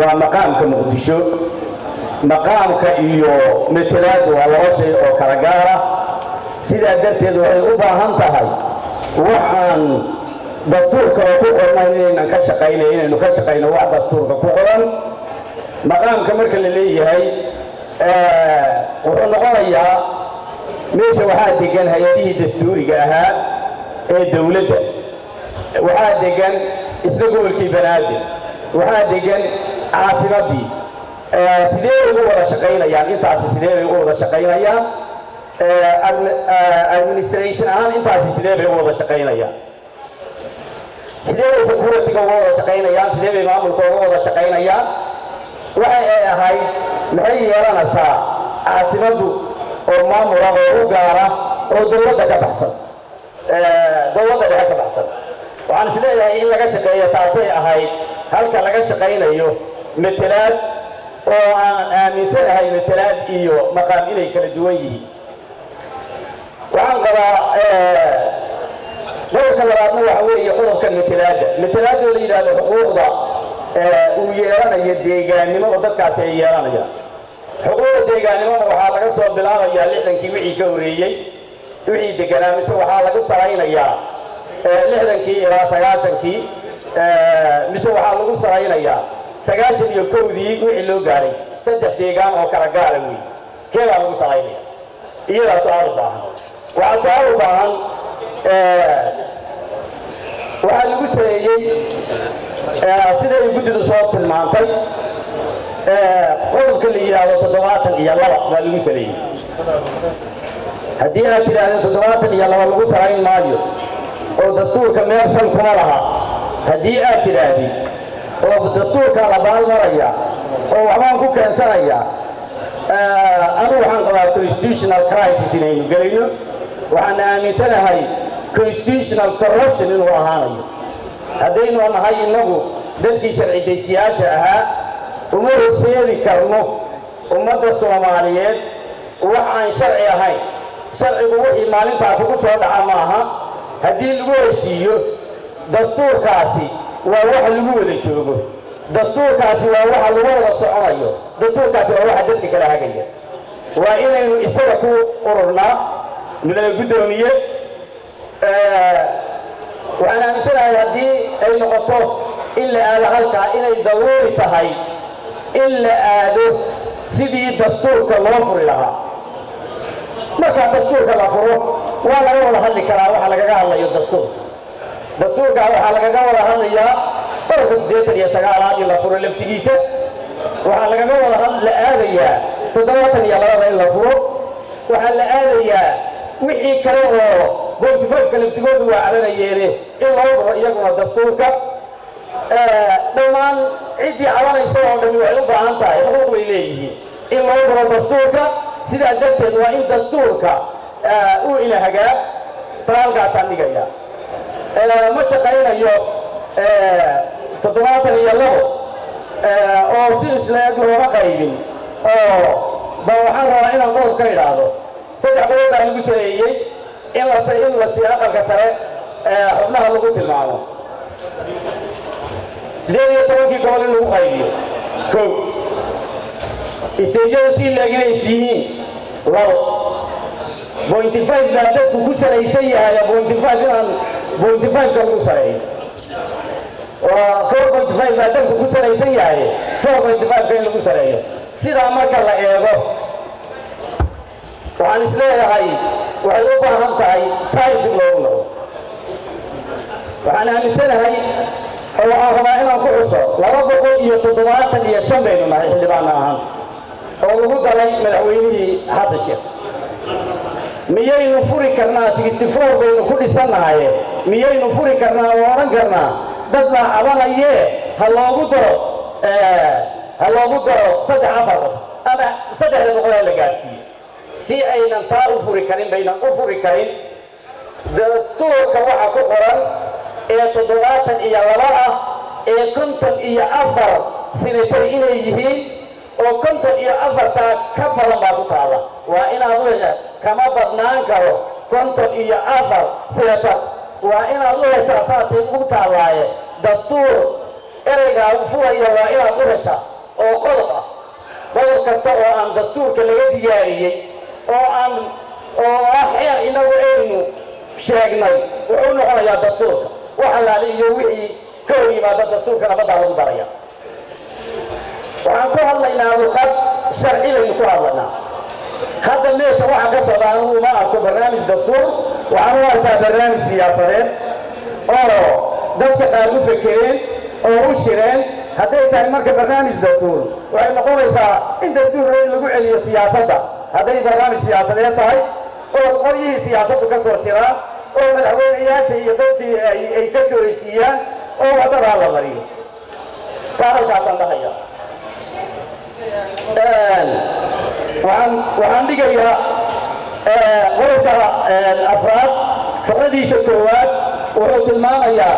waa maqaamka muqdisho maqaamka iyo matelaadu waa laba shay oo kala gaara sidaa darteed waxay u baahan tahay waxaan dastuurka ku qornayn inaynan ka shaqaynayn inaynu ka shaqayno wax dastuurka ku qoran. Maqaamka marka la leeyahay wuxuu noqonayaa meesha waxaa degan hay'adihii dastuuriga ahaa ee dowladda. Waxaa degan isla gobolkii banaadir. Waxaa degan caasimadii sidee bay ugu wada shaqaynayaan? Intaasi sidee bay ugu wada shaqaynayaan? Administration ahaan intaasi sidee bay ugu wada shaqaynayaan? Sidee bay security-ga uga wada shaqaynayaan? Sidee bay maamulka uga wada shaqaynayaan? Waxa ay ahayd maxay yeelanaysaa caasimaddu oo maamula oo u gaara oo dowladda ka baxsan? Dowladda dhexe ka baxsan. Waxaan is leeyahay in laga shaqeeyo taasay ahayd halka laga shaqaynayo matelaad oo aan aaminsanahay matelaad iyo maqaam inay kala duwan yihiin. Waxaan qabaa qodobka labaadna waxa weeye qodobka matelaadda matelaadda oo la yidhahdo xuquuqda uu yeelanayo deegaannimo oo dadkaasi ay yeelanayaan. Xuquuqda deegaannimona waxaa laga soo bilaabayaa lixdankii wixii ka horeeyey wixii deganaa mise waxaa lagu salaynayaa lixdankii ilaa sagaashankii mise waxaa lagu salaynayaa sagaashan iyo kowdii wixii loo gaaray saddex deegaan oo kala gaara wey keebaa lagu salaynaya iyadaa su'aal u baahan. Waxaa su'aal u baahan waxaa lagu sameeyey siday guddidu soo tilmaantay qodobka la yidhaahdo toddobaatan iyo laba waa lagu saleeyey haddii aad tidhaahdo toddobaatan iyo laba lagu salayn maayo oo dastuurka meersan kuma laha. Haddii aad tidhaahdid oo dastuurka la baalmaraya oo waxbaan ku keensanaya anigu waxaan qabaa constitutional crisis inaynu gelayno. Waxaan aaminsanahay constitutional corruption inuu ahaanayo. Haddaynu nahay innagu dadkii sharci dejiyaasha ahaa uma horseedi karno ummadda soomaaliyeed wax aan sharci ahayn. Sharcigu wixii maalintaasi ku soo dhaca maaha haddii lagu heshiiyo dastuurkaasi waa wax lagu wada joogo. Dastuurkaasi waa waxa lagu wada soconayo. Dastuurkaasi waa waxa dadka kala hagaya. Waa inaynu isaga ku ururnaa mudane guddoomiye waxaan aaminsanahay haddii ay noqoto in la aado halkaa inay daruuri tahay in la aado sidii dastuurka loo furi lahaa. Markaa dastuurka la furo waa laga wada hadli karaa waxa lagaga hadlayo dastuurka dastuurka waxaa lagaga wada hadlayaa qodobka siddeetan iyo sagaalaad in la furo laftigiisa. Waxaa lagaga wada la aadayaa toddobaatan iyo labada in la furo. Waxaa la aadayaa wixii kale oo boontifadka laftigoodu waa cabanayeene in loo furo iyaguna dastuurka. Dhammaan ciddii cabanaysa oo dhami waxay u baahan tahay xuquuq bay leeyihiin in loo furo dastuurka. Sidaa darteed waa in dastuurka uu ina hagaa talaalkaasaan dhigaya ma shaqaynayo toddobaatan iyo labo oo si isla-eg looma qaybin oo ba waxaan rabaa inaan qodob ka idhaahdo saddex qodob baa lagu sameeyey in la in la siiyo aqalka sare xubnaha lagu tilmaamo sideed iyo tobankii gobol in lagu qaybiyo kow isteejyadu si leeginays yihiin labo bointy five baa dadku ku salaysan yahay bointy five inaan bointy five-ka lagu saleeyo waa four point five baa dadku ku salaysan yahay in lagu saleeyo sidaa marka la eego waxaan is leeyahay waxay u baahan tahay taayib loogu noqdo waxaan aaminsanahay oo waxaan rabaa inaan ku xuso laba boqol iyo toddobaatan iyo shan baynu nahay xildhibaana ahaan. Oo lagu daray madaxweynihii xasan miyaynu furi karnaa sixty baynu ku dhisannahaye miyaynu furi karnaa oo odhan karnaa? Dad baa cabanayee ha loogu daro ha loogu daro saddex afar qof ama saddexda boqol ha la gaadhsiiye si aynan taa u furi karin baynan u furi karin dastuurka waxa ku qoran ee toddobaatan iyo laba ah ee konton iyo afar sinatar inay yihiin oo konton iyo afartaa ka badan baa ku taalla. Waa inaad u kama badnaan karo konton iyo afar sinatar waa inaad u heshaa saasay ugu taallaaye dastuur ereygaa furaya waa inaad u hesha oo qodob ah. Qodob kasta oo aan dastuurka laga diyaariyey oo aan oo ah xeer inagu aynu sheegnay wuxuu noqonayaa dastuurka. Wax allaale iyo wixii ka hor yimaada dastuurka nabaddaa lagu daraya waxaan ku hadlaynaa luqad sharci baynu ku hadlaynaa hadda meesha waxaa ka socda anugu uma arko barnaamij dastuur. Waxaan u arkaa barnaamij siyaasadeed oo dadka qaar u fekereen oo u shireen. Hadday tahay marka barnaamij dastuur waxay noqonaysaa in dastuur lagu celiyo siyaasadda. Hadday barnaamij siyaasadeed tahay oo qoryihii siyaasaddu ka soo shiraan oo madaxweynayaasha iyo dadkii ay ka soo heshiiyaan oo wadadaa la mariyo taa halkaasaan dhahaya waxaan dhigayaa qodobka afraad fiqradiisa koowaad wuxuu tilmaamayaa